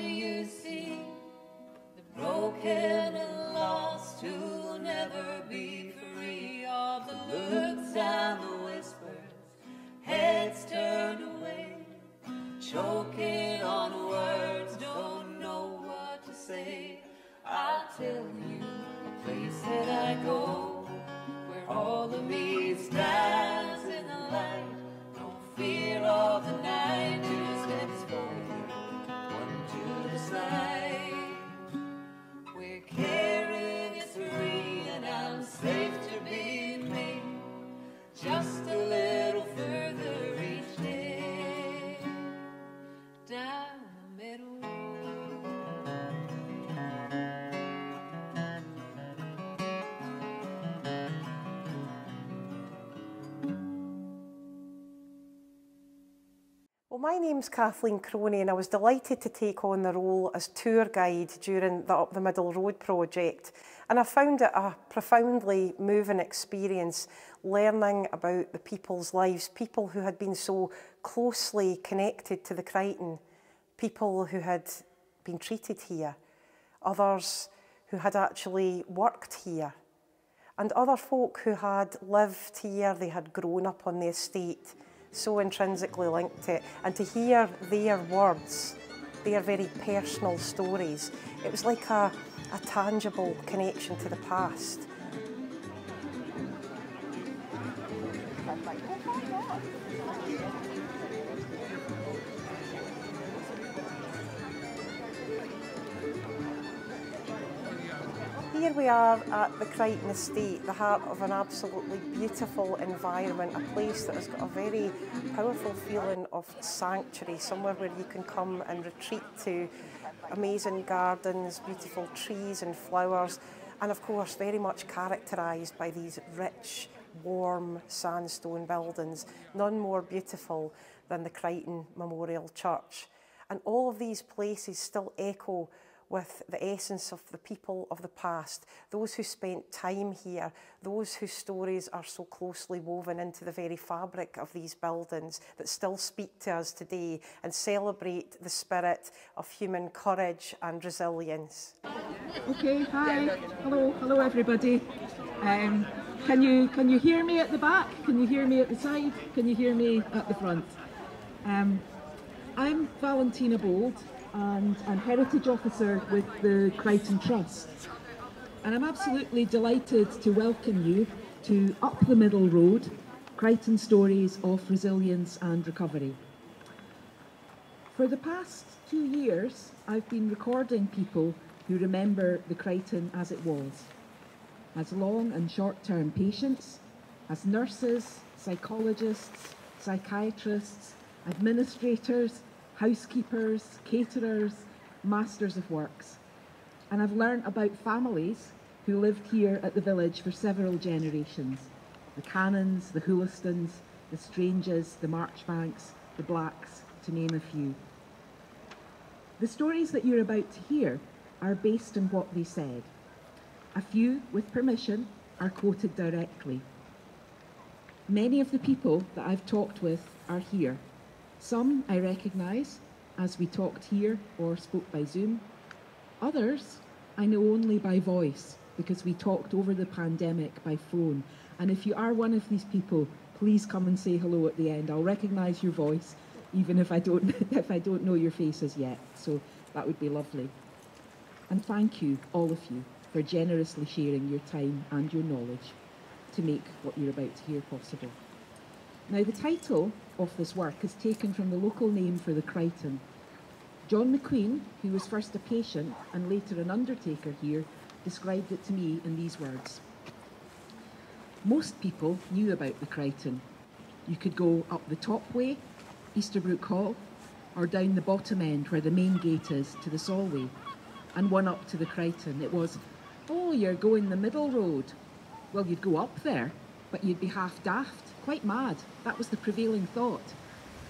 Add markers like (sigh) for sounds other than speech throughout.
do you see? The broken. My name's Kathleen Cronie, and I was delighted to take on the role as tour guide during the Up the Middle Road project. And I found it a profoundly moving experience learning about the people's lives, people who had been so closely connected to the Crichton, people who had been treated here, others who had actually worked here, and other folk who had lived here, they had grown up on the estate so intrinsically linked to it. And to hear their words, their very personal stories, it was like a, a tangible connection to the past. here we are at the Crichton Estate, the heart of an absolutely beautiful environment, a place that has got a very powerful feeling of sanctuary, somewhere where you can come and retreat to amazing gardens, beautiful trees and flowers, and of course very much characterised by these rich, warm sandstone buildings, none more beautiful than the Crichton Memorial Church. And all of these places still echo with the essence of the people of the past, those who spent time here, those whose stories are so closely woven into the very fabric of these buildings that still speak to us today and celebrate the spirit of human courage and resilience. Okay, hi, hello, hello everybody. Um, can you can you hear me at the back? Can you hear me at the side? Can you hear me at the front? Um, I'm Valentina Bold and I'm Heritage Officer with the Crichton Trust. And I'm absolutely delighted to welcome you to Up the Middle Road, Crichton Stories of Resilience and Recovery. For the past two years, I've been recording people who remember the Crichton as it was, as long and short-term patients, as nurses, psychologists, psychiatrists, administrators, housekeepers, caterers, masters of works. And I've learned about families who lived here at the village for several generations. The Cannons, the Hoolistons, the Stranges, the Marchbanks, the Blacks, to name a few. The stories that you're about to hear are based on what they said. A few, with permission, are quoted directly. Many of the people that I've talked with are here. Some I recognise, as we talked here or spoke by Zoom. Others I know only by voice, because we talked over the pandemic by phone. And if you are one of these people, please come and say hello at the end. I'll recognise your voice, even if I don't (laughs) if I don't know your faces yet. So that would be lovely. And thank you, all of you, for generously sharing your time and your knowledge to make what you're about to hear possible. Now, the title of this work is taken from the local name for the Crichton. John McQueen, who was first a patient and later an undertaker here, described it to me in these words. Most people knew about the Crichton. You could go up the top way, Easterbrook Hall, or down the bottom end where the main gate is to the Solway, and one up to the Crichton. It was, oh, you're going the middle road. Well, you'd go up there, but you'd be half daft, quite mad. That was the prevailing thought.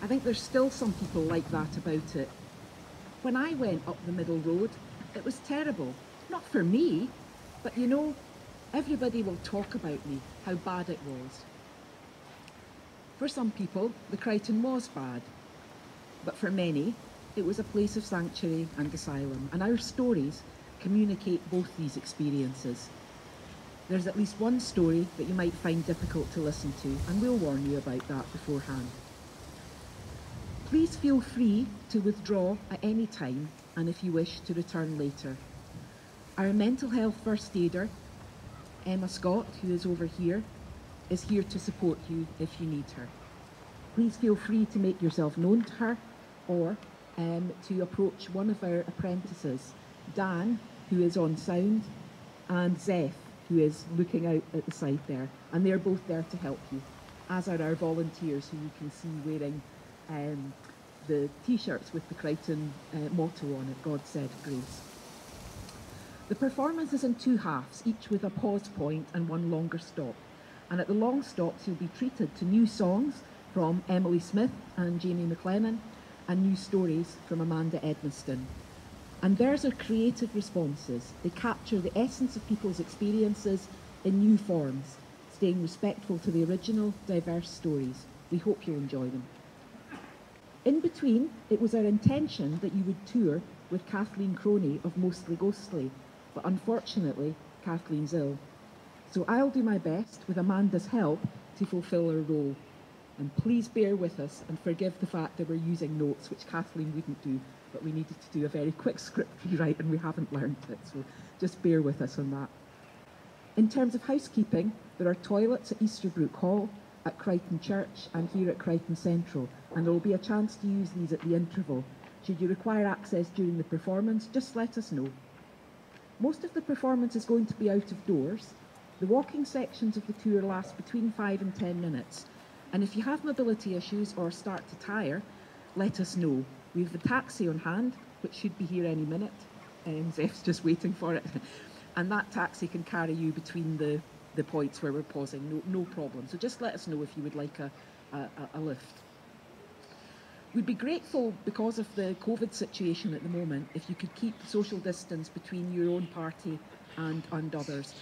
I think there's still some people like that about it. When I went up the middle road, it was terrible. Not for me, but you know, everybody will talk about me, how bad it was. For some people, the Crichton was bad, but for many, it was a place of sanctuary and asylum, and our stories communicate both these experiences. There's at least one story that you might find difficult to listen to, and we'll warn you about that beforehand. Please feel free to withdraw at any time, and if you wish, to return later. Our mental health first aider, Emma Scott, who is over here, is here to support you if you need her. Please feel free to make yourself known to her or um, to approach one of our apprentices, Dan, who is on sound, and Zeph, who is looking out at the side there. And they're both there to help you, as are our volunteers who you can see wearing um, the t-shirts with the Crichton uh, motto on it, God send grace. The performance is in two halves, each with a pause point and one longer stop. And at the long stops, you'll be treated to new songs from Emily Smith and Jamie McClennan, and new stories from Amanda Edmiston. And theirs are creative responses. They capture the essence of people's experiences in new forms, staying respectful to the original, diverse stories. We hope you'll enjoy them. In between, it was our intention that you would tour with Kathleen Cronie of Mostly Ghostly, but unfortunately, Kathleen's ill. So I'll do my best, with Amanda's help, to fulfil her role. And please bear with us and forgive the fact that we're using notes, which Kathleen wouldn't do, but we needed to do a very quick script rewrite and we haven't learned it, so just bear with us on that. In terms of housekeeping, there are toilets at Easterbrook Hall, at Crichton Church and here at Crichton Central, and there will be a chance to use these at the interval. Should you require access during the performance, just let us know. Most of the performance is going to be out of doors. The walking sections of the tour last between 5 and 10 minutes, and if you have mobility issues or start to tire, let us know. We have the taxi on hand, which should be here any minute. Um, (laughs) Zeph's just waiting for it. and that taxi can carry you between the, the points where we're pausing, no, no problem. So just let us know if you would like a, a, a lift. We'd be grateful because of the COVID situation at the moment if you could keep social distance between your own party and, and others.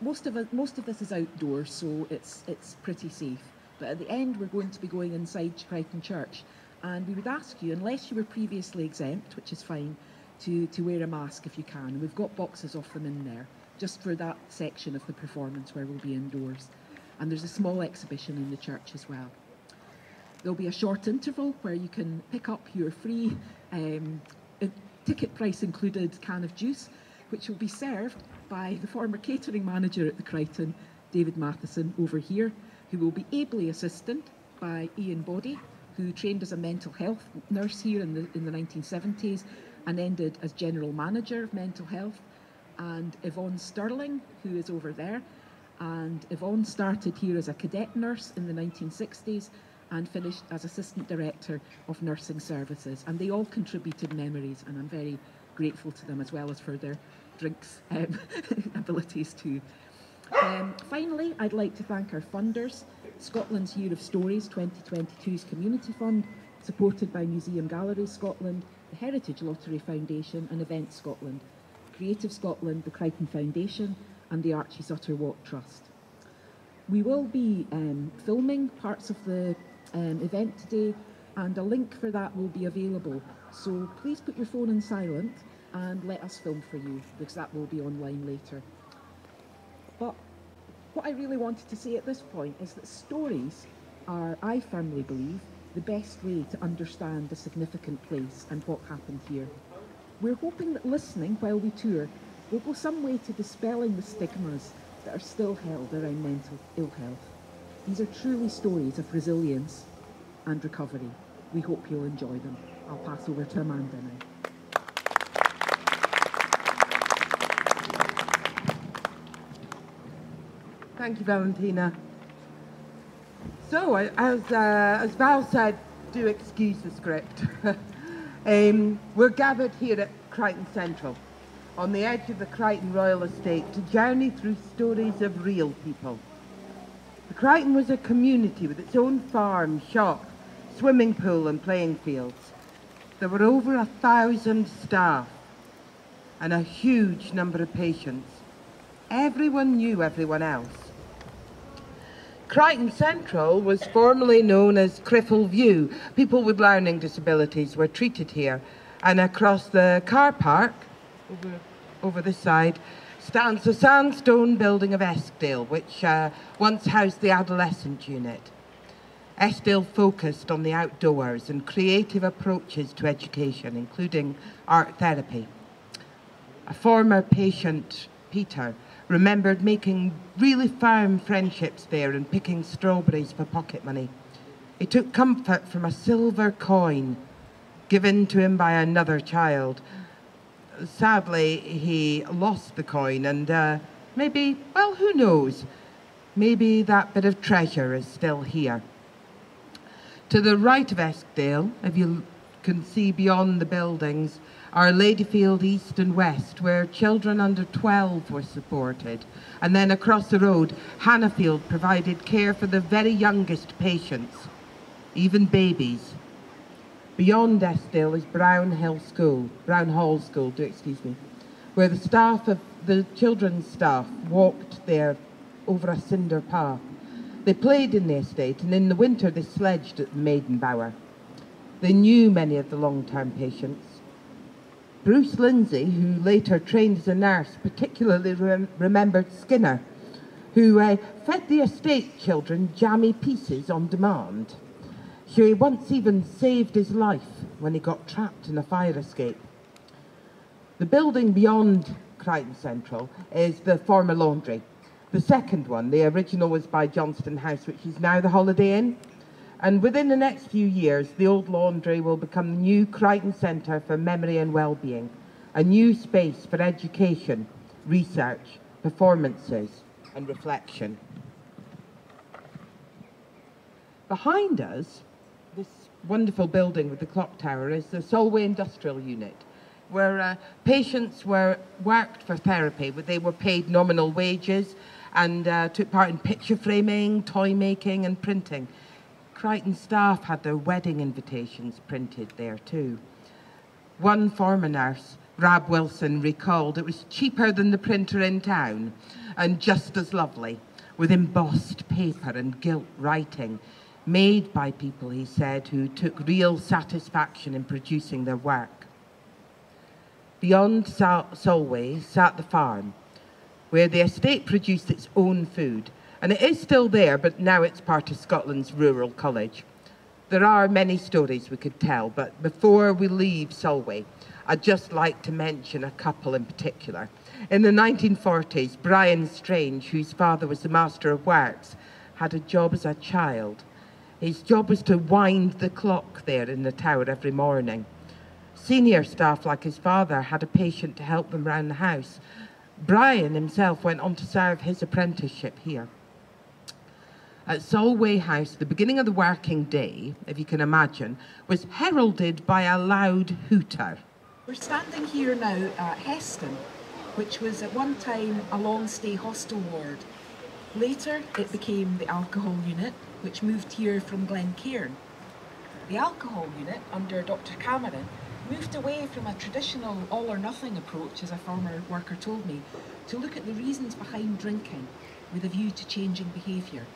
Most of, it, most of this is outdoors, so it's, it's pretty safe. But at the end, we're going to be going inside Crichton Church. And we would ask you, unless you were previously exempt, which is fine, to, to wear a mask if you can. We've got boxes of them in there, just for that section of the performance where we'll be indoors. And there's a small exhibition in the church as well. There'll be a short interval where you can pick up your free um, ticket price included can of juice, which will be served by the former catering manager at the Crichton, David Matheson, over here who will be ably assisted by Ian Body, who trained as a mental health nurse here in the, in the 1970s and ended as general manager of mental health, and Yvonne Sterling, who is over there. And Yvonne started here as a cadet nurse in the 1960s and finished as assistant director of nursing services. And they all contributed memories, and I'm very grateful to them as well as for their drinks (laughs) um, abilities too. Um, finally, I'd like to thank our funders, Scotland's Year of Stories 2022's Community Fund, supported by Museum Galleries Scotland, the Heritage Lottery Foundation and Event Scotland, Creative Scotland, the Crichton Foundation and the Archie Sutter Watt Trust. We will be um, filming parts of the um, event today and a link for that will be available. So please put your phone in silent and let us film for you because that will be online later. But what I really wanted to say at this point is that stories are, I firmly believe, the best way to understand a significant place and what happened here. We're hoping that listening while we tour will go some way to dispelling the stigmas that are still held around mental ill health. These are truly stories of resilience and recovery. We hope you'll enjoy them. I'll pass over to Amanda now. Thank you, Valentina. So, as, uh, as Val said, do excuse the script. (laughs) um, we're gathered here at Crichton Central, on the edge of the Crichton Royal Estate, to journey through stories of real people. The Crichton was a community with its own farm, shop, swimming pool and playing fields. There were over a thousand staff and a huge number of patients. Everyone knew everyone else. Crichton Central was formerly known as Criffel View. People with learning disabilities were treated here. And across the car park, over, over this side, stands the sandstone building of Eskdale, which uh, once housed the adolescent unit. Eskdale focused on the outdoors and creative approaches to education, including art therapy. A former patient, Peter, remembered making really firm friendships there and picking strawberries for pocket money. He took comfort from a silver coin given to him by another child. Sadly, he lost the coin, and uh, maybe, well, who knows? Maybe that bit of treasure is still here. To the right of Eskdale, if you can see beyond the buildings, are Ladyfield East and West, where children under 12 were supported. And then across the road, Hannahfield provided care for the very youngest patients, even babies. Beyond Eskdale is Brown Hill School, Brown Hall School, excuse me, where the staff of the children's staff walked there over a cinder path. They played in the estate, and in the winter they sledged at the Maiden Bower. They knew many of the long-term patients. Bruce Lindsay, who later trained as a nurse, particularly rem remembered Skinner, who uh, fed the estate children jammy pieces on demand. He once even saved his life when he got trapped in a fire escape. The building beyond Crichton Central is the former laundry. The second one, the original, was by Johnston House, which is now the Holiday Inn. And within the next few years, the old laundry will become the new Crichton Centre for Memory and Wellbeing, a new space for education, research, performances and reflection. Behind us, this wonderful building with the clock tower is the Solway Industrial Unit, where uh, patients were worked for therapy, where they were paid nominal wages and uh, took part in picture framing, toy making and printing. Crichton staff had their wedding invitations printed there too. One former nurse, Rab Wilson, recalled it was cheaper than the printer in town and just as lovely, with embossed paper and gilt writing, made by people, he said, who took real satisfaction in producing their work. Beyond Sol Solway sat the farm, where the estate produced its own food and it is still there, but now it's part of Scotland's Rural College. There are many stories we could tell, but before we leave Solway, I'd just like to mention a couple in particular. In the 1940s, Brian Strange, whose father was the Master of Works, had a job as a child. His job was to wind the clock there in the tower every morning. Senior staff, like his father, had a patient to help them round the house. Brian himself went on to serve his apprenticeship here. At Solway House, the beginning of the working day, if you can imagine, was heralded by a loud hooter. We're standing here now at Heston, which was at one time a long stay hostel ward. Later, it became the alcohol unit, which moved here from Glencairn. The alcohol unit, under Dr. Cameron, moved away from a traditional all or nothing approach, as a former worker told me, to look at the reasons behind drinking with a view to changing behaviour.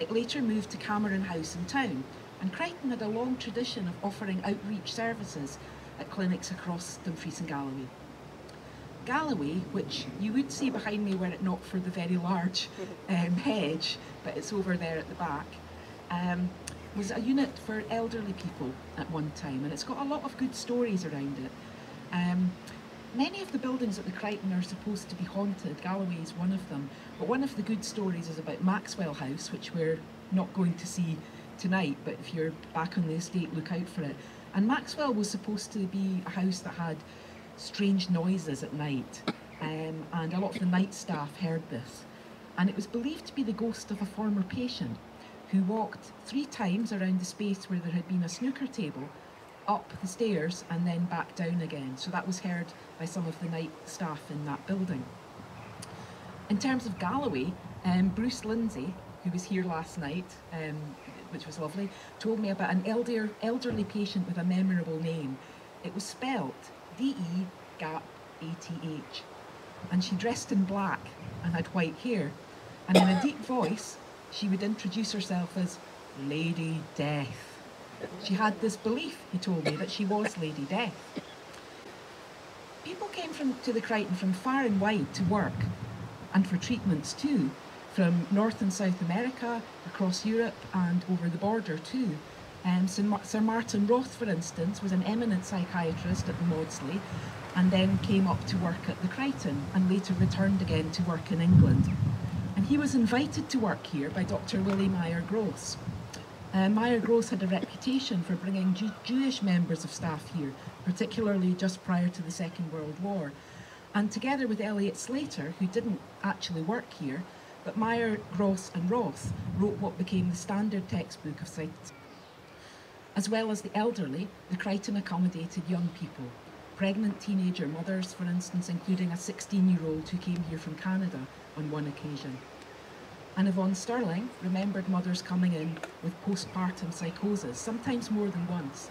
It later moved to Cameron House in town, and Crichton had a long tradition of offering outreach services at clinics across Dumfries and Galloway. Galloway, which you would see behind me were it not for the very large (laughs) um, hedge, but it's over there at the back, um, was a unit for elderly people at one time, and it's got a lot of good stories around it. Um, Many of the buildings at the Crichton are supposed to be haunted. Galloway is one of them. But one of the good stories is about Maxwell House, which we're not going to see tonight, but if you're back on the estate, look out for it. And Maxwell was supposed to be a house that had strange noises at night, um, and a lot of the night staff heard this. And it was believed to be the ghost of a former patient who walked three times around the space where there had been a snooker table up the stairs and then back down again. So that was heard by some of the night staff in that building. In terms of Galloway, um, Bruce Lindsay, who was here last night, um, which was lovely, told me about an elder, elderly patient with a memorable name. It was spelt D-E gap A-T-H. And she dressed in black and had white hair. And in a deep voice, she would introduce herself as Lady Death. She had this belief, he told me, that she was Lady Death. People came from, to the Crichton from far and wide to work and for treatments too, from North and South America, across Europe and over the border too. Um, Sir Martin Roth, for instance, was an eminent psychiatrist at the Maudsley and then came up to work at the Crichton and later returned again to work in England. And he was invited to work here by Dr. Willi Mayer-Gross. Uh, Mayer-Gross had a reputation for bringing Jew Jewish members of staff here, particularly just prior to the Second World War. And together with Eliot Slater, who didn't actually work here, but Mayer, Gross and Roth wrote what became the standard textbook of science. As well as the elderly, the Crichton accommodated young people, pregnant teenager mothers, for instance, including a 16-year-old who came here from Canada on one occasion. And Yvonne Sterling remembered mothers coming in with postpartum psychosis, sometimes more than once.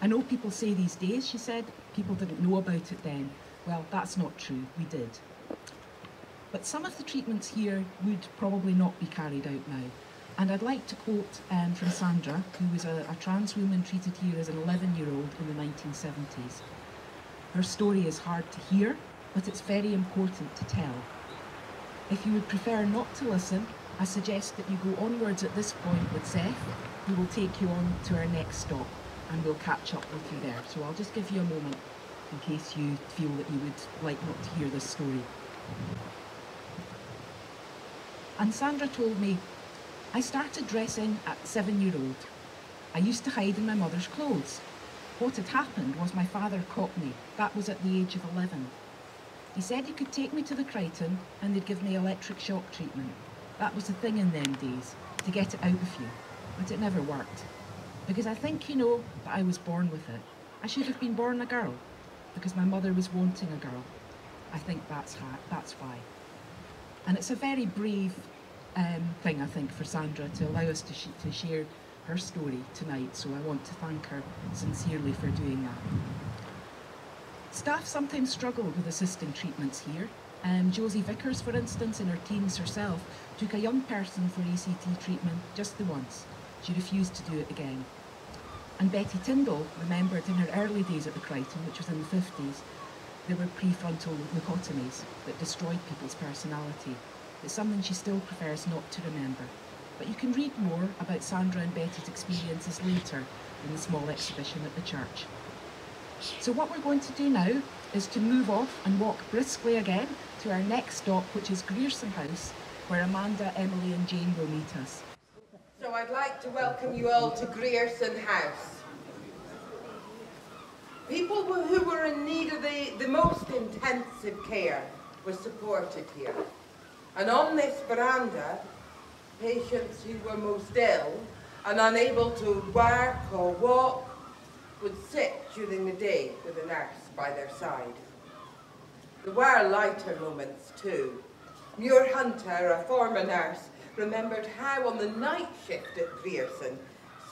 I know people say these days, she said, people didn't know about it then. Well, that's not true, we did. But some of the treatments here would probably not be carried out now. And I'd like to quote um, from Sandra, who was a, a trans woman treated here as an 11-year-old in the 1970s. Her story is hard to hear, but it's very important to tell. If you would prefer not to listen, I suggest that you go onwards at this point with Seth, who will take you on to our next stop, and we'll catch up with you there. So I'll just give you a moment in case you feel that you would like not to hear this story. And Sandra told me, I started dressing at seven-year-old. I used to hide in my mother's clothes. What had happened was my father caught me. That was at the age of 11. He said he could take me to the Crichton and they'd give me electric shock treatment. That was the thing in them days, to get it out of you. But it never worked. Because I think, you know, that I was born with it. I should have been born a girl, because my mother was wanting a girl. I think that's, that's why. And it's a very brave um, thing, I think, for Sandra to allow us to, sh to share her story tonight, so I want to thank her sincerely for doing that. Staff sometimes struggled with assisting treatments here. Um, Josie Vickers, for instance, in her teens herself, took a young person for ECT treatment just the once. She refused to do it again. And Betty Tyndall remembered in her early days at the Crichton, which was in the 50s, there were prefrontal lobotomies that destroyed people's personality. It's something she still prefers not to remember. But you can read more about Sandra and Betty's experiences later in the small exhibition at the church. So what we're going to do now is to move off and walk briskly again to our next stop, which is Grierson House, where Amanda, Emily and Jane will meet us. So I'd like to welcome you all to Grierson House. People who were in need of the, the most intensive care were supported here. And on this veranda, patients who were most ill and unable to work or walk would sit during the day with a nurse by their side. There were lighter moments too. Muir Hunter, a former nurse, remembered how on the night shift at Grierson,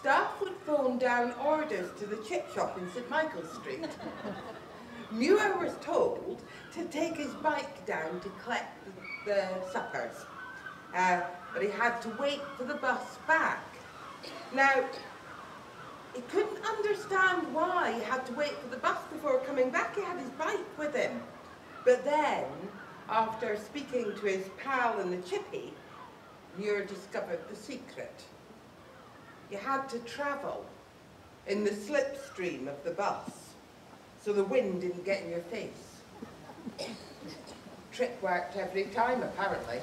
staff would phone down orders to the chip shop in St Michael's Street. (laughs) Muir was told to take his bike down to collect the, the suppers, uh, but he had to wait for the bus back. Now, he couldn't understand why he had to wait for the bus before coming back. He had his bike with him. But then, after speaking to his pal in the chippy, Muir discovered the secret. You had to travel in the slipstream of the bus so the wind didn't get in your face. Trick worked every time, apparently.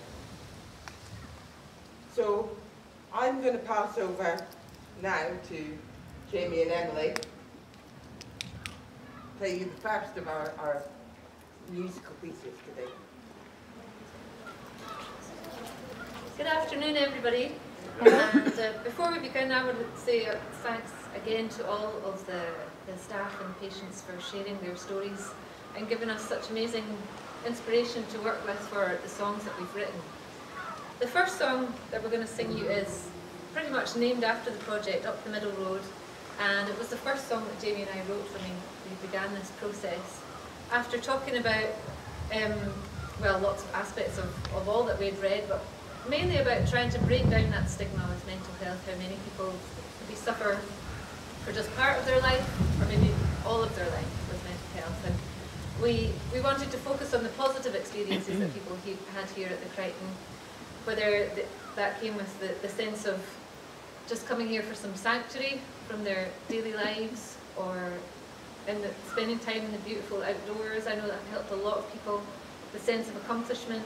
So, I'm going to pass over now to Jamie and Emily, play you the first of our, our musical pieces today. Good afternoon, everybody. and uh, before we begin, I would say thanks again to all of the, the staff and patients for sharing their stories and giving us such amazing inspiration to work with for the songs that we've written. The first song that we're going to sing you is pretty much named after the project, Up the Middle Road, and it was the first song that Jamie and I wrote when we, began this process. After talking about, um, well, lots of aspects of, of all that we'd read, but mainly about trying to break down that stigma with mental health, how many people maybe suffer for just part of their life, or maybe all of their life with mental health. And we, we wanted to focus on the positive experiences that people he, had here at the Crichton, whether the, that came with the, the sense of just coming here for some sanctuary from their daily lives, or in the, spending time in the beautiful outdoors. I know that helped a lot of people. The sense of accomplishment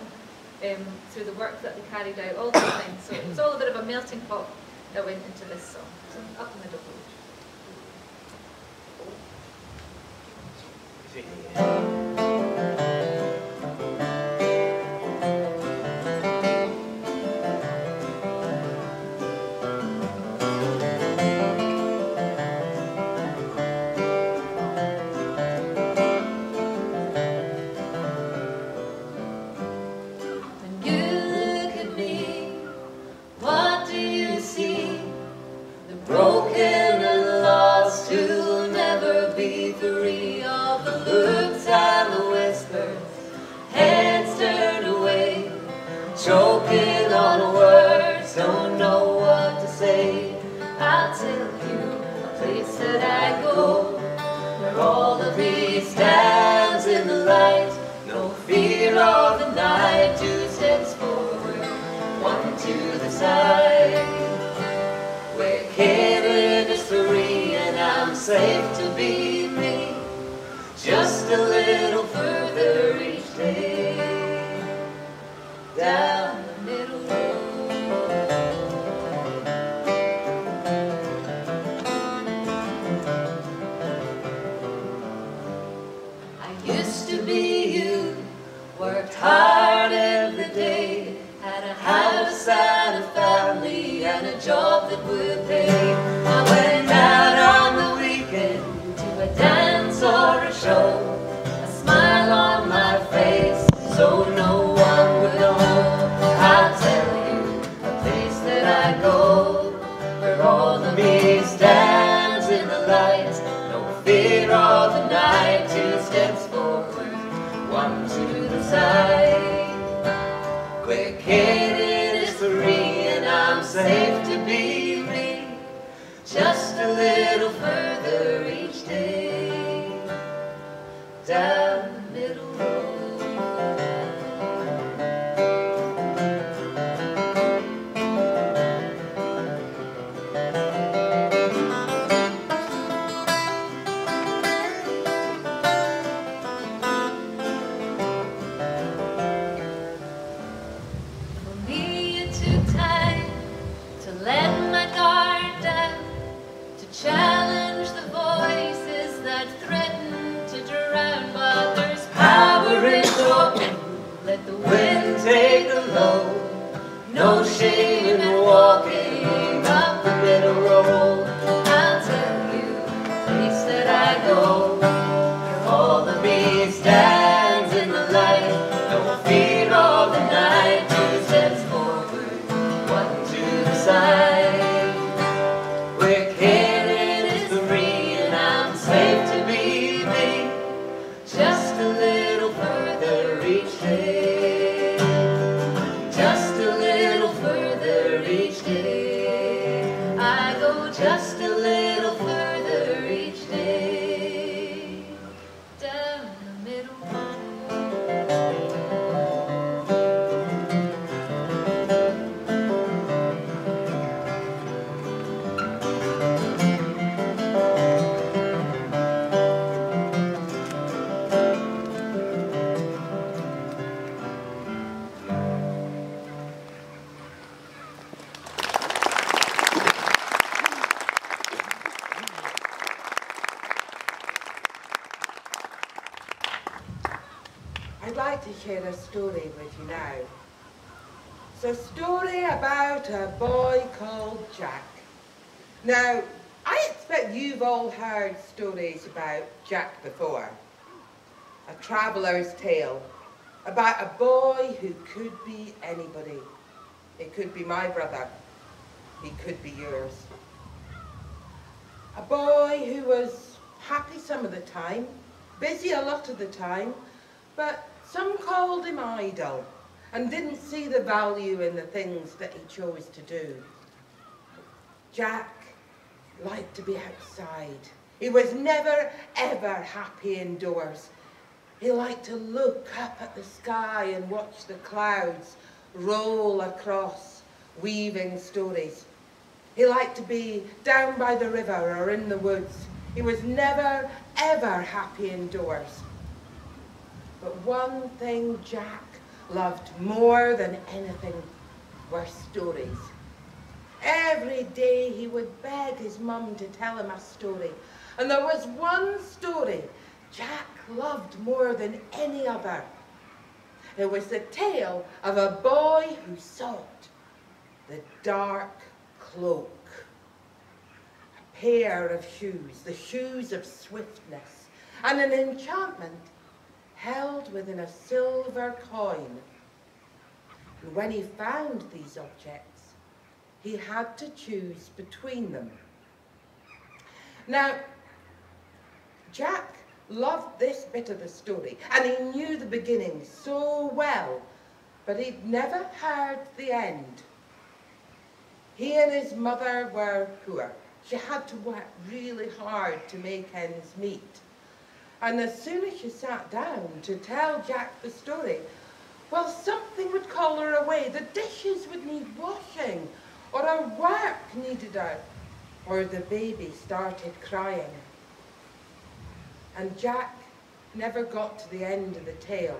um, through the work that they carried out, all those things. So it was all a bit of a melting pot that went into this song. So up the middle When share a story with you now. It's a story about a boy called Jack. Now, I expect you've all heard stories about Jack before. A traveller's tale about a boy who could be anybody. It could be my brother. He could be yours. A boy who was happy some of the time, busy a lot of the time, but called him idle, and didn't see the value in the things that he chose to do. Jack liked to be outside. He was never, ever happy indoors. He liked to look up at the sky and watch the clouds roll across, weaving stories. He liked to be down by the river or in the woods. He was never, ever happy indoors. But one thing Jack loved more than anything were stories. Every day he would beg his mum to tell him a story. And there was one story Jack loved more than any other. It was the tale of a boy who sought the dark cloak. A pair of shoes, the shoes of swiftness, and an enchantment held within a silver coin. And when he found these objects, he had to choose between them. Now, Jack loved this bit of the story, and he knew the beginning so well, but he'd never heard the end. He and his mother were poor. She had to work really hard to make ends meet. And as soon as she sat down to tell Jack the story, well, something would call her away. The dishes would need washing, or her work needed her, or the baby started crying. And Jack never got to the end of the tale.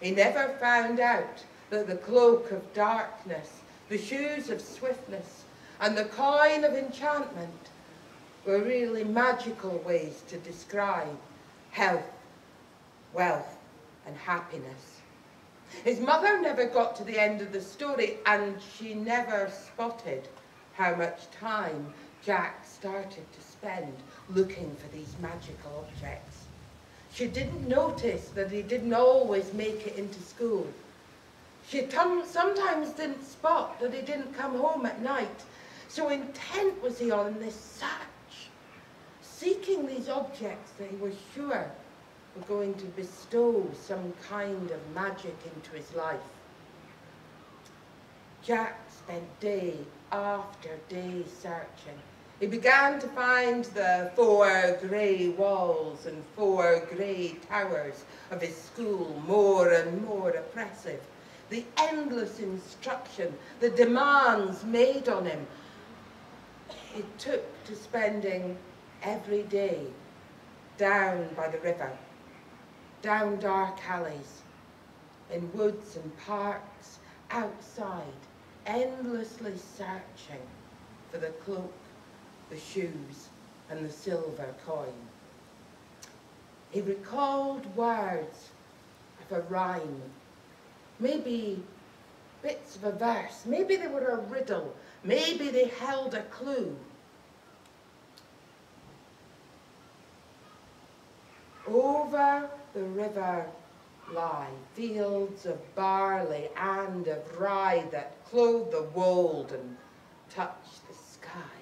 He never found out that the cloak of darkness, the shoes of swiftness, and the coin of enchantment were really magical ways to describe health, wealth, and happiness. His mother never got to the end of the story, and she never spotted how much time Jack started to spend looking for these magical objects. She didn't notice that he didn't always make it into school. She sometimes didn't spot that he didn't come home at night. So intent was he on this search, seeking these objects that he was sure were going to bestow some kind of magic into his life. Jack spent day after day searching he began to find the four grey walls and four grey towers of his school more and more oppressive. The endless instruction, the demands made on him, it took to spending every day down by the river, down dark alleys, in woods and parks, outside, endlessly searching for the cloak the shoes, and the silver coin. He recalled words of a rhyme, maybe bits of a verse, maybe they were a riddle, maybe they held a clue. Over the river lie fields of barley and of rye that clothe the wold and touch the sky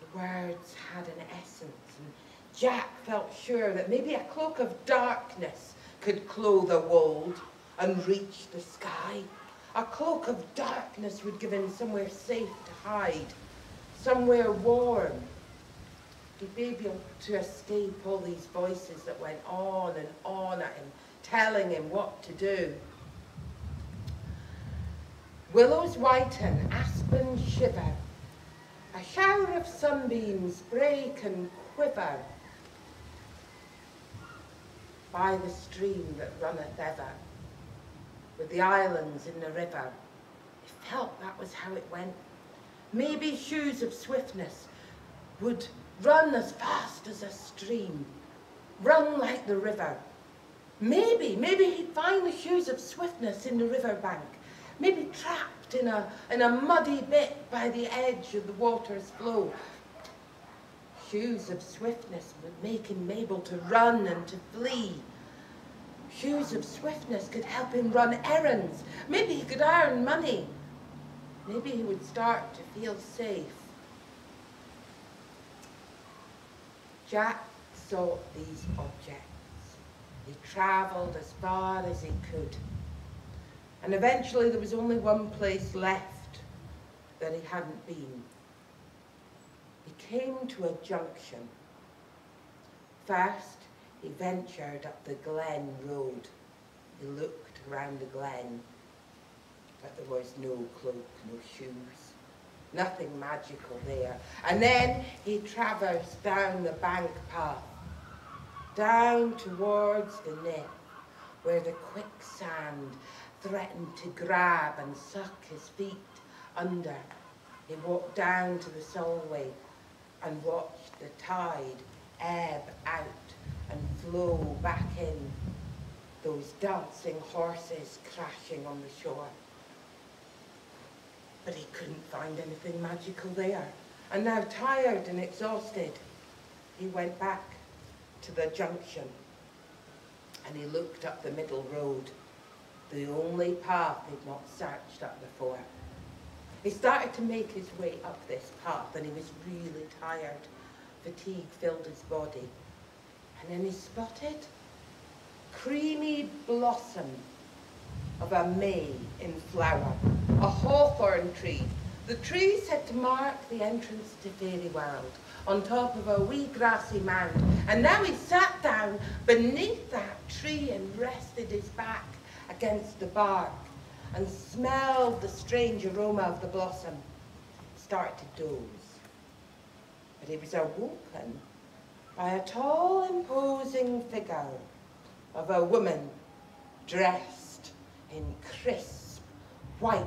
The words had an essence, and Jack felt sure that maybe a cloak of darkness could clothe a wold and reach the sky. A cloak of darkness would give him somewhere safe to hide, somewhere warm. He'd be able to escape all these voices that went on and on at him, telling him what to do. Willows whiten, aspens shiver, a shower of sunbeams break and quiver by the stream that runneth ever, with the islands in the river. He felt that was how it went. Maybe shoes of swiftness would run as fast as a stream, run like the river. Maybe, maybe he'd find the shoes of swiftness in the river bank, maybe trapped in a, in a muddy bit by the edge of the water's flow. Shoes of swiftness would make him able to run and to flee. Shoes of swiftness could help him run errands. Maybe he could earn money. Maybe he would start to feel safe. Jack sought these objects. He travelled as far as he could. And eventually there was only one place left that he hadn't been. He came to a junction. First, he ventured up the Glen Road. He looked around the glen, but there was no cloak, no shoes, nothing magical there. And then he traversed down the bank path, down towards the Nith, where the quicksand threatened to grab and suck his feet under. He walked down to the Solway and watched the tide ebb out and flow back in, those dancing horses crashing on the shore. But he couldn't find anything magical there. And now tired and exhausted, he went back to the junction and he looked up the middle road, the only path he'd not searched up before. He started to make his way up this path and he was really tired. Fatigue filled his body. And then he spotted creamy blossom of a May in flower, a hawthorn tree. The tree said to mark the entrance to fairy world on top of a wee grassy mound. And now he sat down beneath that tree and rested his back against the bark and smelled the strange aroma of the blossom. Started to doze. But he was awoken by a tall, imposing figure of a woman dressed in crisp, white,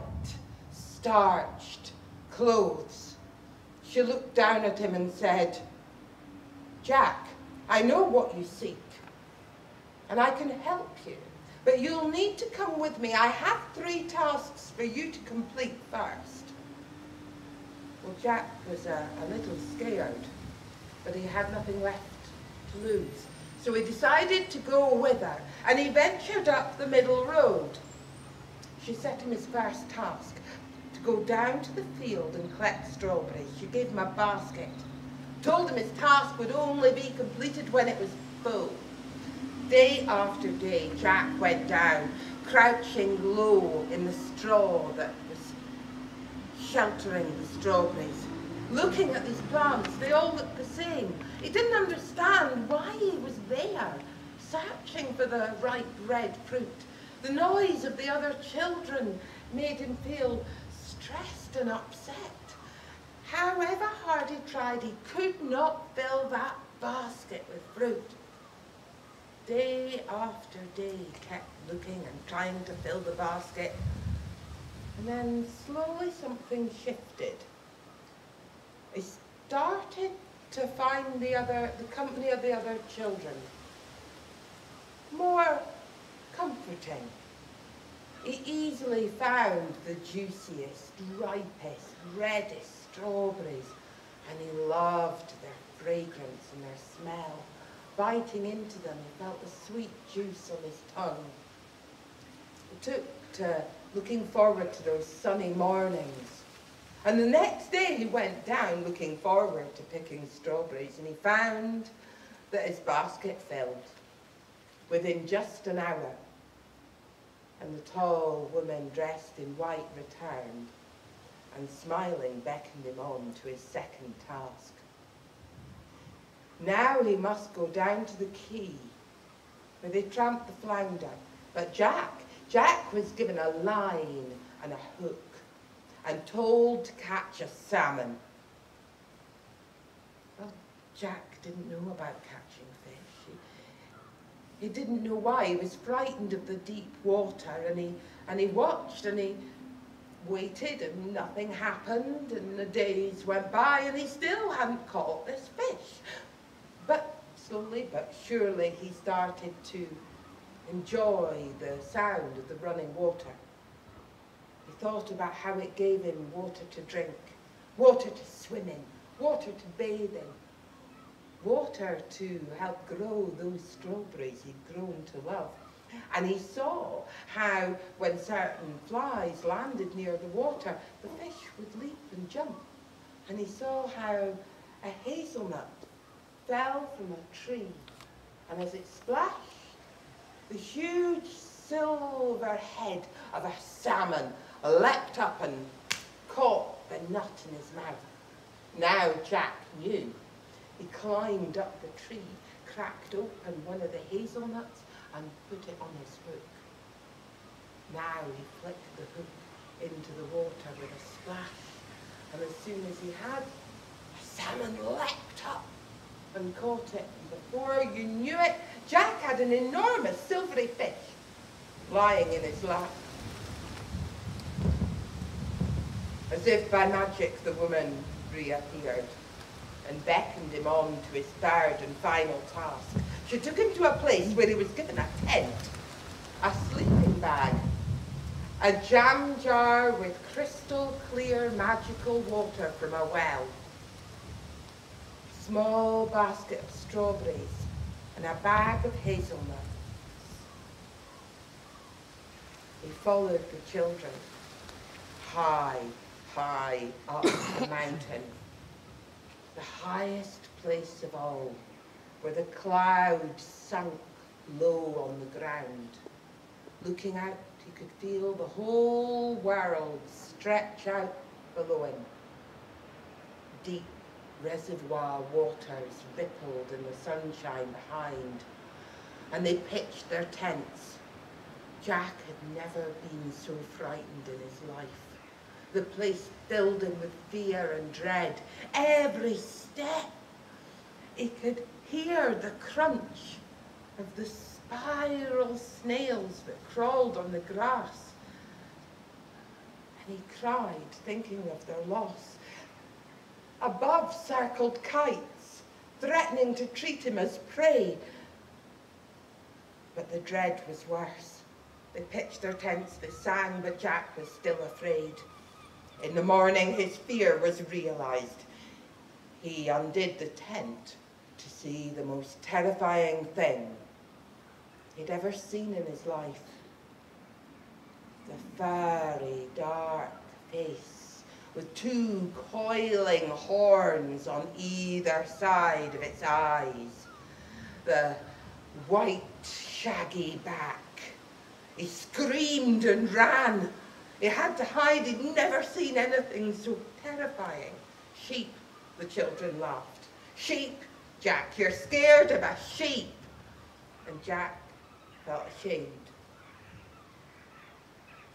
starched clothes. She looked down at him and said, Jack, I know what you seek, and I can help you, but you'll need to come with me. I have three tasks for you to complete first. Well, Jack was a, a little scared, but he had nothing left to lose. So he decided to go with her, and he ventured up the middle road. She set him his first task, to go down to the field and collect strawberries. She gave him a basket, told him his task would only be completed when it was full. Day after day, Jack went down, crouching low in the straw that was sheltering the strawberries, looking at these plants. They all looked the same. He didn't understand why he was there, searching for the ripe red fruit. The noise of the other children made him feel stressed and upset. However hard he tried, he could not fill that basket with fruit. Day after day he kept looking and trying to fill the basket. And then slowly something shifted. He started to find the other, the company of the other children more comforting. He easily found the juiciest, ripest, reddest strawberries, and he loved their fragrance and their smell. Biting into them, he felt the sweet juice on his tongue. He took to looking forward to those sunny mornings. And the next day he went down looking forward to picking strawberries, and he found that his basket filled within just an hour and the tall woman dressed in white returned and smiling beckoned him on to his second task. Now he must go down to the quay where they tramped the flounder. But Jack, Jack was given a line and a hook and told to catch a salmon. Well, Jack didn't know about catching. He, didn't know why. He was frightened of the deep water and he, and he watched and he waited and nothing happened and the days went by and he still hadn't caught this fish. But slowly but surely he started to enjoy the sound of the running water. He thought about how it gave him water to drink, water to swim in, water to bathe in, water to help grow those strawberries he'd grown to love. And he saw how when certain flies landed near the water, the fish would leap and jump. And he saw how a hazelnut fell from a tree, and as it splashed, the huge silver head of a salmon leapt up and caught the nut in his mouth. Now Jack knew. He climbed up the tree, cracked open one of the hazelnuts and put it on his hook. Now he flicked the hook into the water with a splash, and as soon as he had, a salmon leapt up and caught it. And before you knew it, Jack had an enormous silvery fish lying in his lap. As if by magic, the woman reappeared and beckoned him on to his third and final task. She took him to a place where he was given a tent, a sleeping bag, a jam jar with crystal clear magical water from a well, small basket of strawberries, and a bag of hazelnuts. He followed the children high, high up the mountain, the highest place of all, where the clouds sunk low on the ground. Looking out, he could feel the whole world stretch out below him. Deep reservoir waters rippled in the sunshine behind, and they pitched their tents. Jack had never been so frightened in his life. The place filled him with fear and dread. Every step, he could hear the crunch of the spiral snails that crawled on the grass. And he cried, thinking of their loss. Above circled kites, threatening to treat him as prey. But the dread was worse. They pitched their tents, they sang, but Jack was still afraid. In the morning, his fear was realized. He undid the tent to see the most terrifying thing he'd ever seen in his life. The furry, dark face with two coiling horns on either side of its eyes. The white, shaggy back. He screamed and ran. He had to hide. He'd never seen anything so terrifying. Sheep, the children laughed. Sheep, Jack, you're scared of a sheep. And Jack felt ashamed.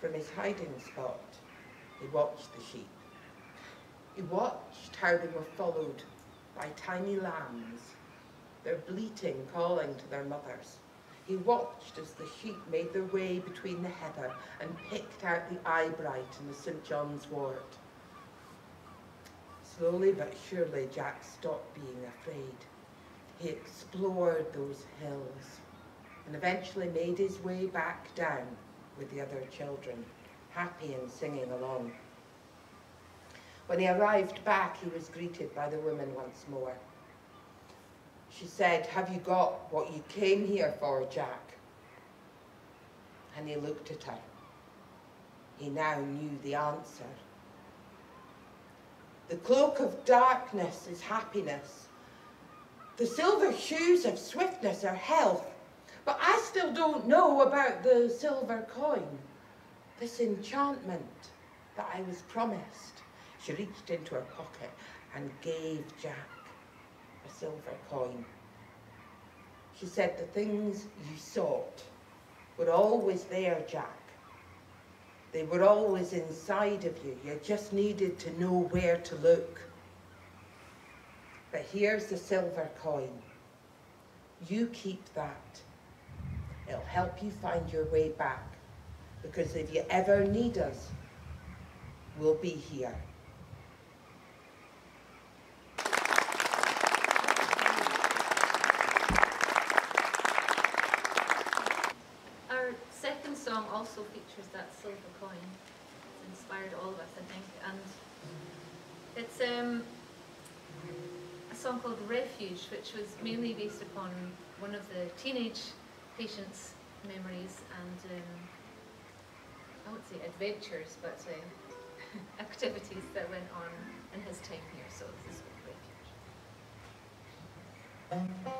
From his hiding spot, he watched the sheep. He watched how they were followed by tiny lambs, their bleating calling to their mothers. He watched as the sheep made their way between the heather and picked out the eyebright in the St. John's wort. Slowly but surely Jack stopped being afraid. He explored those hills and eventually made his way back down with the other children, happy and singing along. When he arrived back, he was greeted by the women once more. She said, have you got what you came here for, Jack? And he looked at her. He now knew the answer. The cloak of darkness is happiness. The silver shoes of swiftness are health. But I still don't know about the silver coin, this enchantment that I was promised. She reached into her pocket and gave Jack silver coin. She said, the things you sought were always there, Jack. They were always inside of you. You just needed to know where to look. But here's the silver coin. You keep that. It'll help you find your way back. Because if you ever need us, we'll be here. Our second song also features that silver coin. It's inspired all of us, I think. And it's um, a song called Refuge, which was mainly based upon one of the teenage patient's memories and um, I won't say adventures, but uh, (laughs) activities that went on in his time here. So this is Refuge.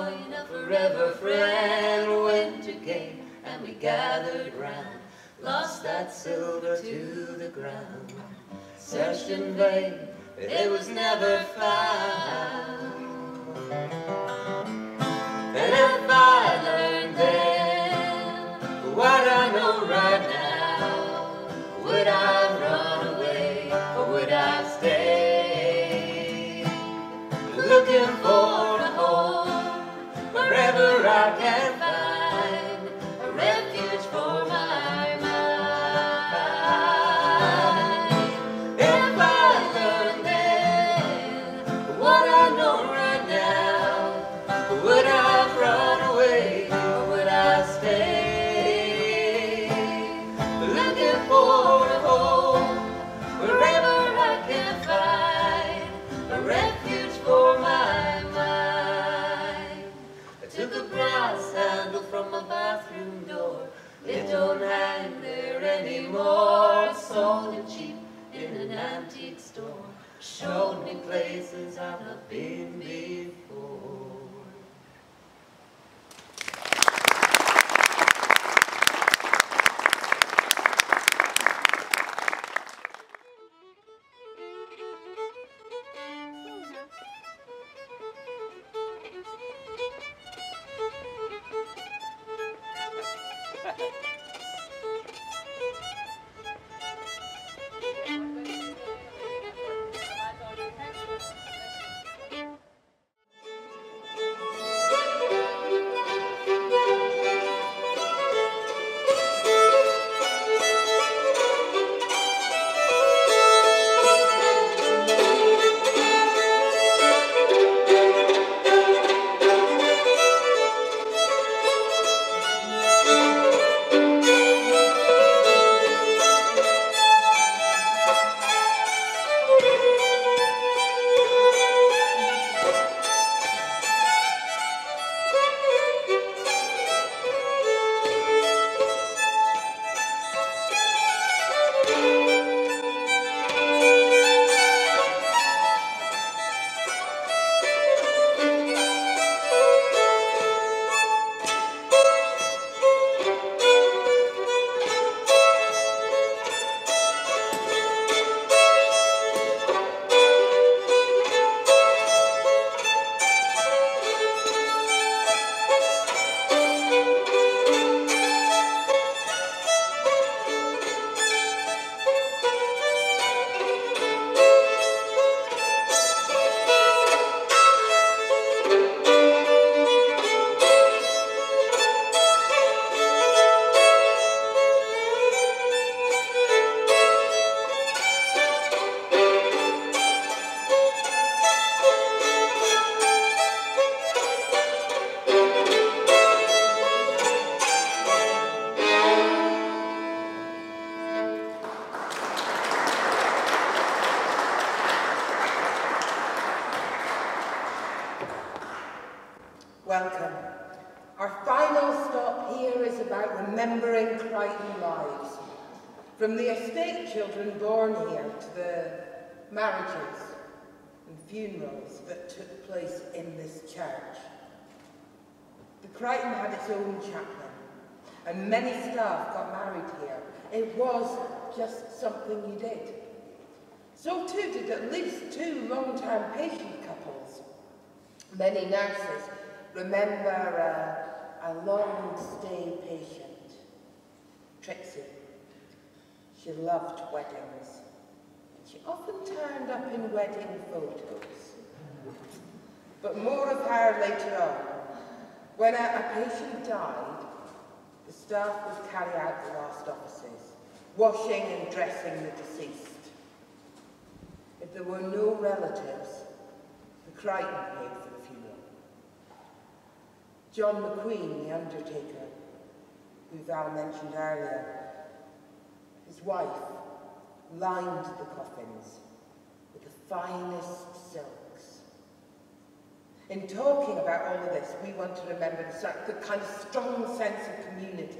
join a forever friend. Winter came and we gathered round, lost that silver to the ground. Searched in vain, but it was never found. And don't hang there anymore. Sold it cheap in an antique store. Showed me places I've not been before. So too did at least two long-term patient couples. Many nurses remember a, a long-stay patient, Trixie. She loved weddings. She often turned up in wedding photos. But more of her later on. When a, a patient died, the staff would carry out the last offices, washing and dressing the deceased. If there were no relatives, the Crichton paid for the funeral. John McQueen, the undertaker, who Val mentioned earlier, his wife lined the coffins with the finest silks. In talking about all of this, we want to remember the, the kind of strong sense of community,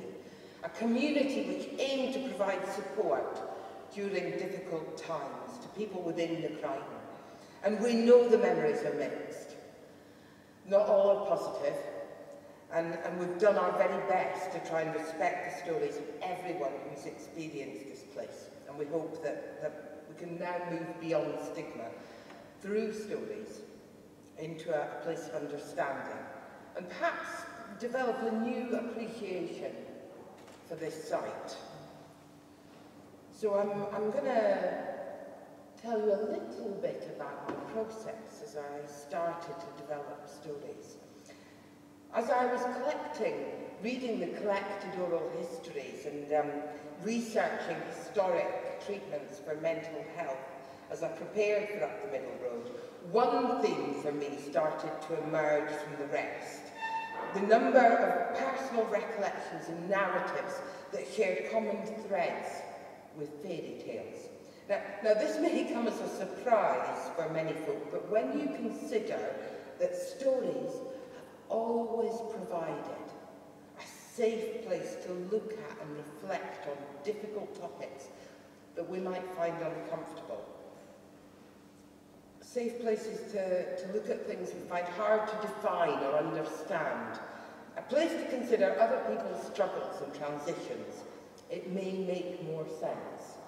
a community which aimed to provide support during difficult times people within the Crichton. And we know the memories are mixed. Not all are positive, and, and we've done our very best to try and respect the stories of everyone who's experienced this place. And we hope that, that we can now move beyond stigma through stories into a, a place of understanding and perhaps develop a new appreciation for this site. So I'm, I'm going to tell you a little bit about my process as I started to develop stories. As I was collecting, reading the collected oral histories and um, researching historic treatments for mental health as I prepared for Up the Middle Road, one theme for me started to emerge from the rest. The number of personal recollections and narratives that shared common threads with fairy tales. Now, now, this may come as a surprise for many folk, but when you consider that stories have always provided a safe place to look at and reflect on difficult topics that we might find uncomfortable. Safe places to, to look at things we find hard to define or understand. A place to consider other people's struggles and transitions. It may make more sense.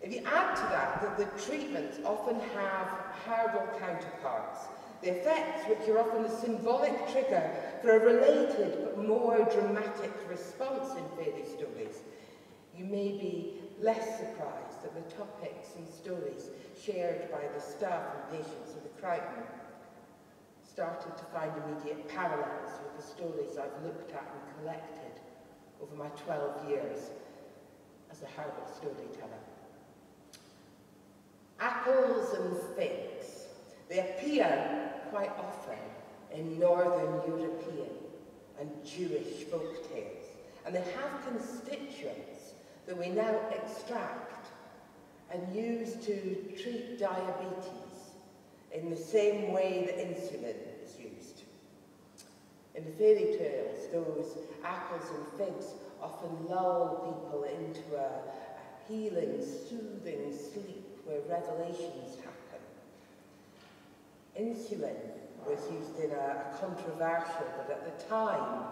If you add to that that the treatments often have herbal counterparts the effects, which are often a symbolic trigger for a related but more dramatic response in fairy stories, you may be less surprised that the topics and stories shared by the staff and patients of the Crichton started to find immediate parallels with the stories I've looked at and collected over my 12 years as a herbal storyteller. Apples and figs. They appear quite often in Northern European and Jewish folk tales. And they have constituents that we now extract and use to treat diabetes in the same way that insulin is used. In the fairy tales, those apples and figs often lull people into a, a healing, soothing sleep where revelations happen insulin was used in a, a controversial, but at the time,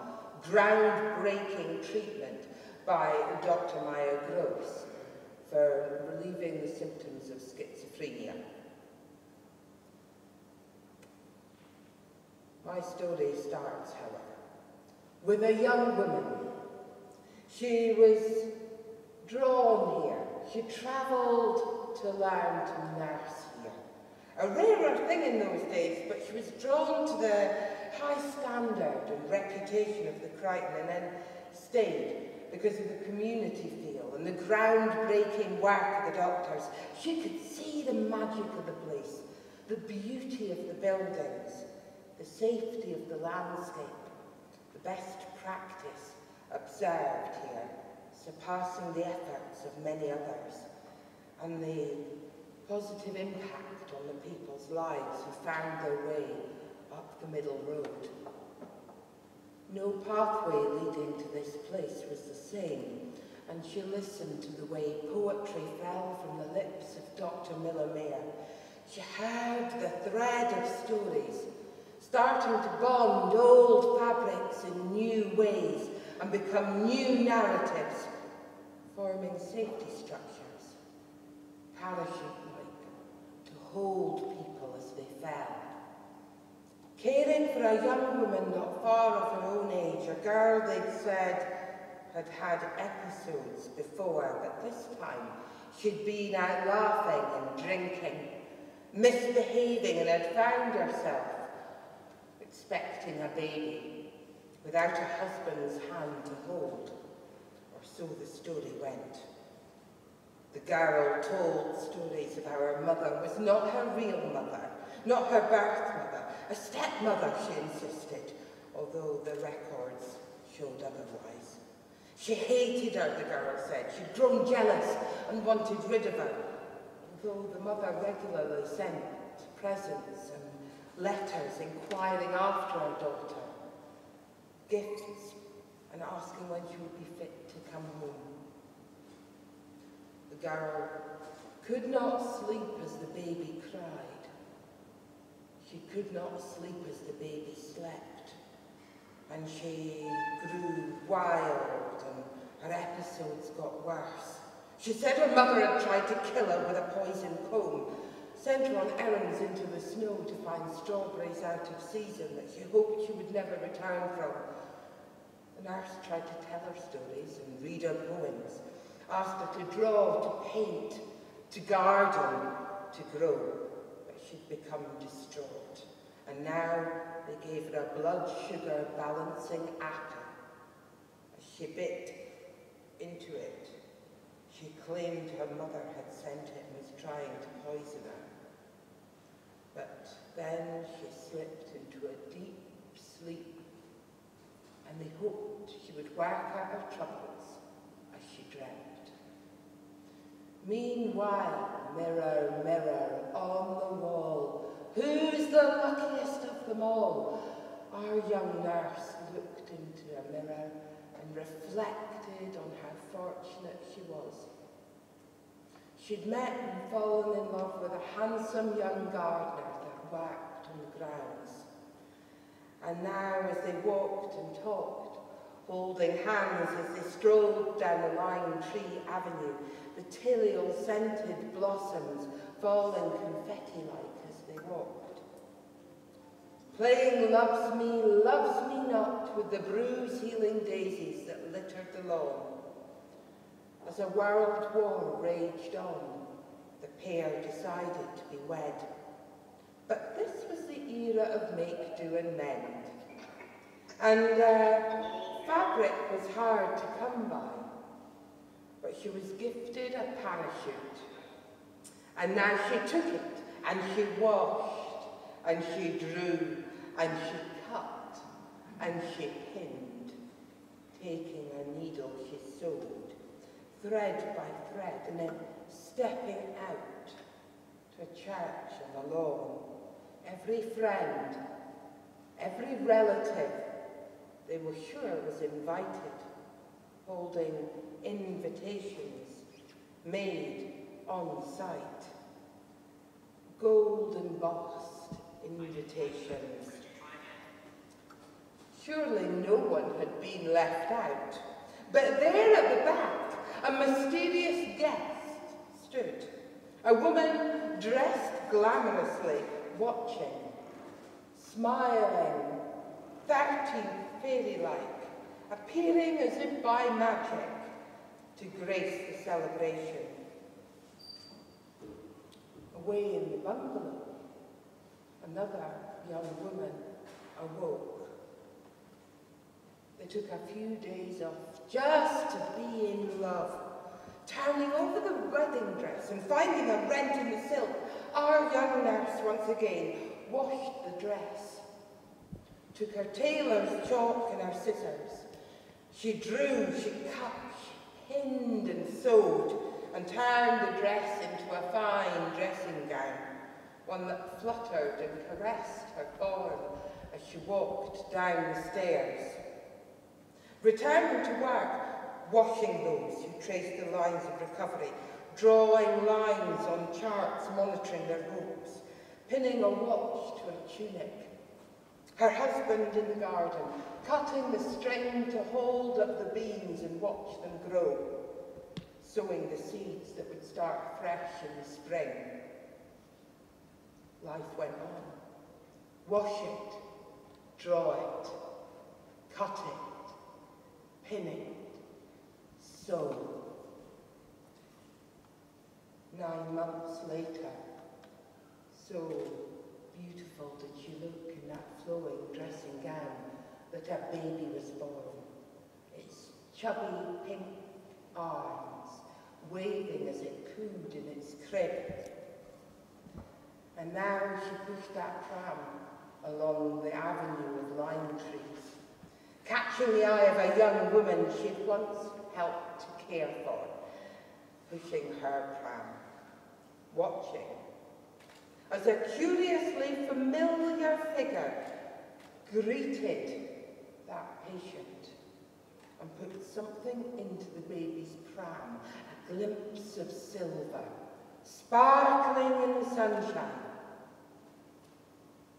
groundbreaking treatment by Dr. Mayer-Gross for relieving the symptoms of schizophrenia. My story starts, however, with a young woman. She was drawn here. She travelled to learn to nurse here. a rarer thing in those days, but she was drawn to the high standard and reputation of the Crichton and then stayed because of the community feel and the groundbreaking work of the doctors. She could see the magic of the place, the beauty of the buildings, the safety of the landscape, the best practice observed here, surpassing the efforts of many others, and the positive impact on the people's lives who found their way up the middle road. No pathway leading to this place was the same, and she listened to the way poetry fell from the lips of Dr. Miller Mayer. She heard the thread of stories, starting to bond old fabrics in new ways and become new narratives, forming safety structures, parachute-like, to hold people as they fell. Caring for a young woman not far of her own age, a girl they'd said had had episodes before, but this time she'd been out laughing and drinking, misbehaving and had found herself expecting a baby without a husband's hand to hold, or so the story went. The girl told stories of how her mother was not her real mother, not her birth mother, a stepmother, she insisted, although the records showed otherwise. She hated her, the girl said. She'd grown jealous and wanted rid of her, although the mother regularly sent presents and letters inquiring after her daughter, gifts and asking when she would be fit to come home. The girl could not sleep as the baby cried. She could not sleep as the baby slept, and she grew wild and her episodes got worse. She said her mother had tried to kill her with a poison comb, sent her on errands into the snow to find strawberries out of season that she hoped she would never return from. The nurse tried to tell her stories and read her poems, her to draw, to paint, to garden, to grow, but she'd become distraught. And now they gave her a blood sugar balancing atom. As she bit into it, she claimed her mother had sent it and was trying to poison her. But then she slipped into a deep sleep, and they hoped she would work out her troubles as she dreamt. Meanwhile, mirror, mirror on the wall, who's the luckiest of them all? Our young nurse looked into a mirror and reflected on how fortunate she was. She'd met and fallen in love with a handsome young gardener that worked on the grounds. And now, as they walked and talked, holding hands as they strolled down the lime tree avenue, the tiliol scented blossoms falling confetti-like as they walked. Playing loves me, loves me not with the bruise-healing daisies that littered the lawn. As a world war raged on, the pair decided to be wed. But this was the era of make, do and mend. And uh, fabric was hard to come by. But she was gifted a parachute. And now she took it, and she washed, and she drew, and she cut, and she pinned. Taking a needle, she sewed, thread by thread, and then stepping out to a church the lawn. Every friend, every relative, they were sure I was invited, holding invitations made on site. Gold embossed invitations. Surely no one had been left out. But there at the back, a mysterious guest stood. A woman dressed glamorously, watching, smiling, thirty fairy-like, appearing as if by magic to grace the celebration. Away in the bungalow, another young woman awoke. They took a few days off just to be in love, turning over the wedding dress and finding a rent in the silk. Our young nurse once again washed the dress, took her tailor's chalk and her scissors. She drew, she cut, she pinned and sewed, and turned the dress into a fine dressing gown, one that fluttered and caressed her form as she walked down the stairs. Returning to work, washing those who trace the lines of recovery, drawing lines on charts monitoring their hopes, pinning a watch to a tunic. Her husband in the garden, cutting the string to hold up the beans and watch them grow, sowing the seeds that would start fresh in the spring. Life went on. Wash it, draw it, cut it, pin it, sew. Nine months later, so beautiful did she look in that flowing dressing gown that her baby was born. Its chubby pink arms waving as it cooed in its crib. And now she pushed that pram along the avenue of lime trees, catching the eye of a young woman she had once helped to care for, pushing her pram, watching as a curiously familiar figure greeted that patient and put something into the baby's pram, a glimpse of silver, sparkling in the sunshine.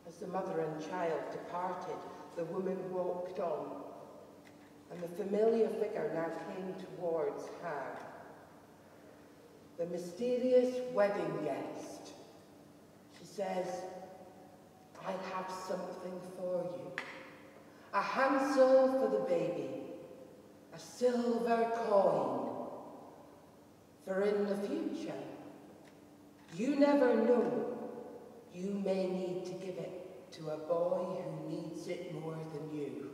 As the mother and child departed, the woman walked on, and the familiar figure now came towards her. The mysterious wedding guest. She says, I have something for you. A hansel for the baby, a silver coin. For in the future, you never know you may need to give it to a boy who needs it more than you.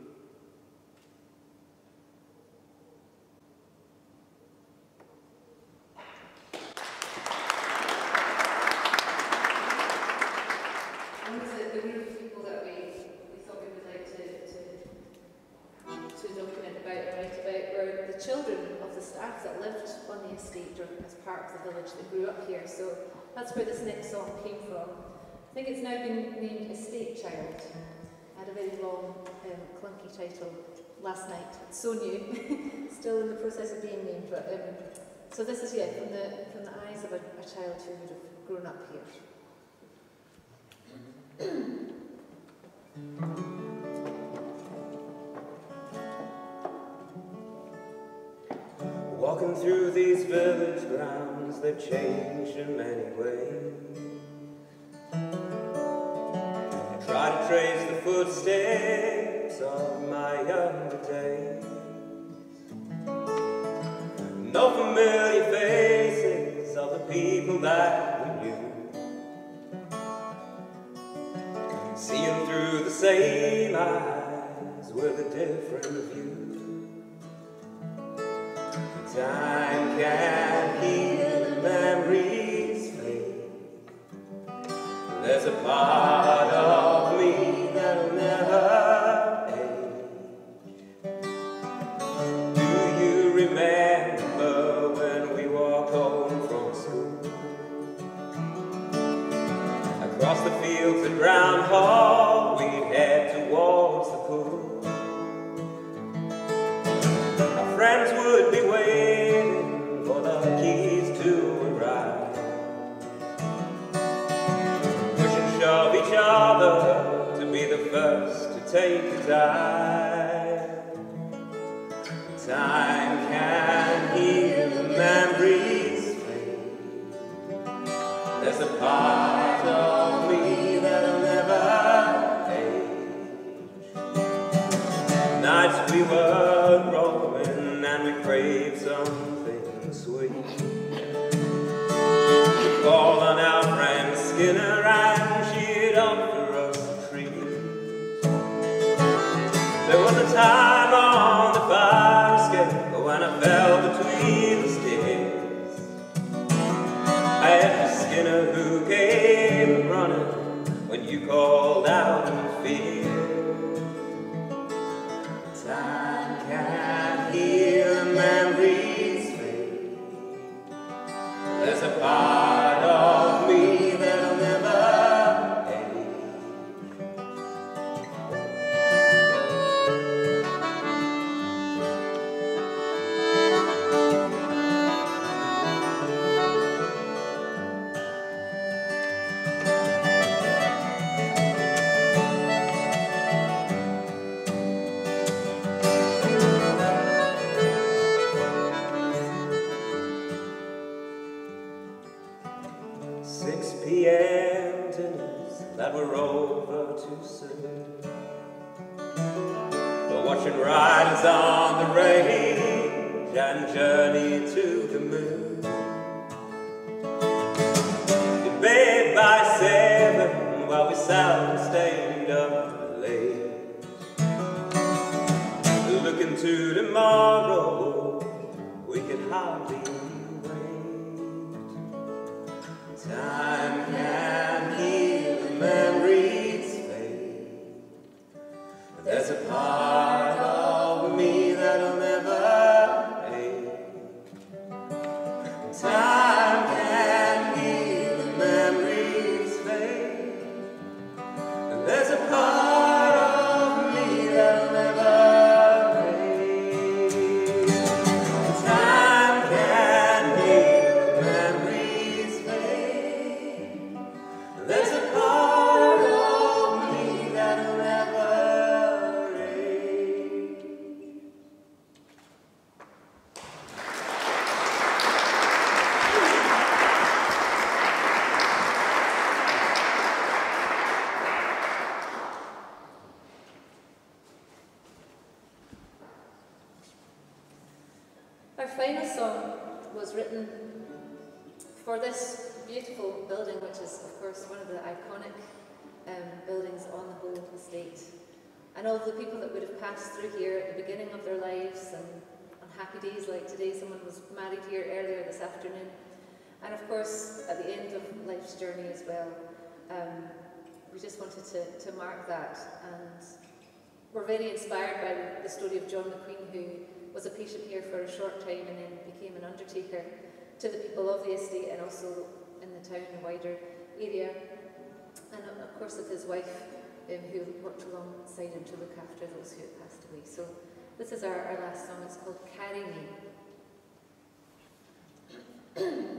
Think it's now been named Estate Child. I had a very long, um, clunky title last night. It's so new, (laughs) still in the process of being named. But um, so this is yeah from the from the eyes of a, a child who would have grown up here. Walking through these village grounds, they've changed in many ways. Try to trace the footsteps of my younger days. No familiar faces of the people that we knew. Seeing through the same eyes with a different view. Time can heal memories fade. There's a part Watch watching riders on the range and journey to the moon. Debate by seven while we sound stained up late. Looking to tomorrow. an undertaker to the people of the estate and also in the town and wider area. And of course with his wife um, who worked alongside him to look after those who had passed away. So this is our, our last song, it's called Carry Me. (clears throat)